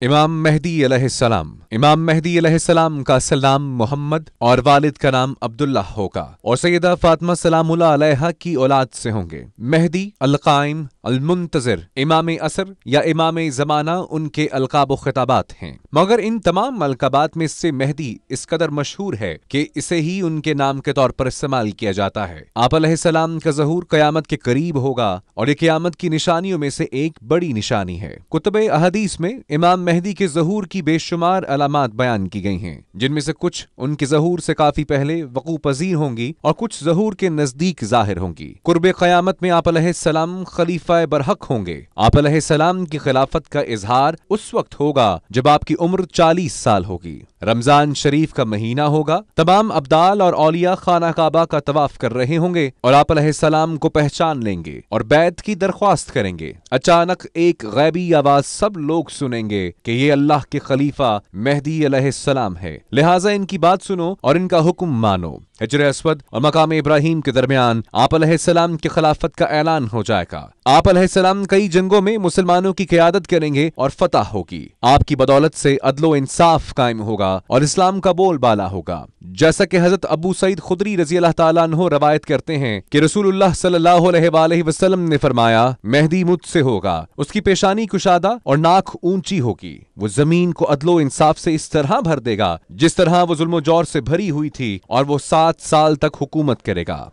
امام مہدی علیہ السلام۔ امام مہدی علیہ السلام کا سلام محمد اور والد کا نام عبداللہ ہوگا اور سیدہ فاطمہ سلام اللہ علیہ کی اولاد سے ہوں گے۔ مہدی القائم المنتظر، امام اثر یا امام زمانہ، ان کے القاب و خطابات ہیں۔ مگر ان تمام القابات میں سے مہدی اس قدر مشہور ہے کہ اسے ہی ان کے نام کے طور پر استعمال کیا جاتا ہے۔ آپ علیہ السلام کا ظہور قیامت کے قریب ہوگا اور یہ قیامت کی نشانیوں میں سے ایک بڑی نشانی ہے۔ کتب احادیث میں امام مہدی کے ظہور کی بے شمار علامات بیان کی گئی ہیں، جن میں سے کچھ ان کے ظہور سے کافی پہلے وقوع پذیر ہوں گی اور کچھ ظہور کے نزدیک ظاہر ہوں گی۔ قرب قیامت میں آپ علیہ السلام خلیفہ برحق ہوں گے۔ آپ علیہ السلام کی خلافت کا اظہار اس وقت ہوگا جب آپ کی عمر چالیس سال ہوگی۔ رمضان شریف کا مہینہ ہوگا۔ تمام ابدال اور اولیاء خانہ کعبہ کا طواف کر رہے ہوں گے اور آپ علیہ السلام کو پہچان لیں گے اور بیت کی درخواست کریں گے۔ اچانک ایک غیبی آواز سب لوگ سنیں گے کہ یہ اللہ کے خلیفہ مہدی علیہ السلام ہے۔ لہٰذا ان کی بات سنو اور ان کا حکم مانو۔ حجر اسود اور مقام ابراہیم کے درمیان آپ علیہ السلام کی خلافت کا اعلان ہو جائے گا۔ آپ علیہ السلام کئی جنگوں میں مسلمانوں کی قیادت کریں گے اور فتح ہوگی۔ آپ کی بدولت سے عدل و انصاف قائم ہوگا اور اسلام کا بول بالا ہوگا۔ جیسا کہ حضرت ابو سعید خدری رضی اللہ تعالیٰ عنہ روایت کرتے ہیں کہ رسول اللہ صلی اللہ علیہ وآلہ وسلم نے فرمایا، مہدی مجھ سے ہوگا، اس کی پیشانی کشادہ اور ناک اونچی ہوگی، وہ زمین کو عدل و انصاف سے اس طرح بھر دے گا، جس طرح وہ ظلم و جور سے بھری ہوئی تھی اور وہ سات سال تک حکومت کرے گا۔